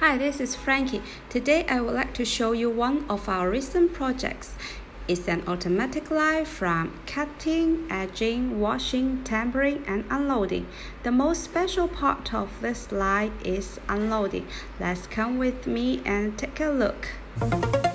Hi, this is Franky. Today I would like to show you one of our recent projects. It's an automatic line from cutting, edging, washing, tempering, and unloading. The most special part of this line is unloading. Let's come with me and take a look.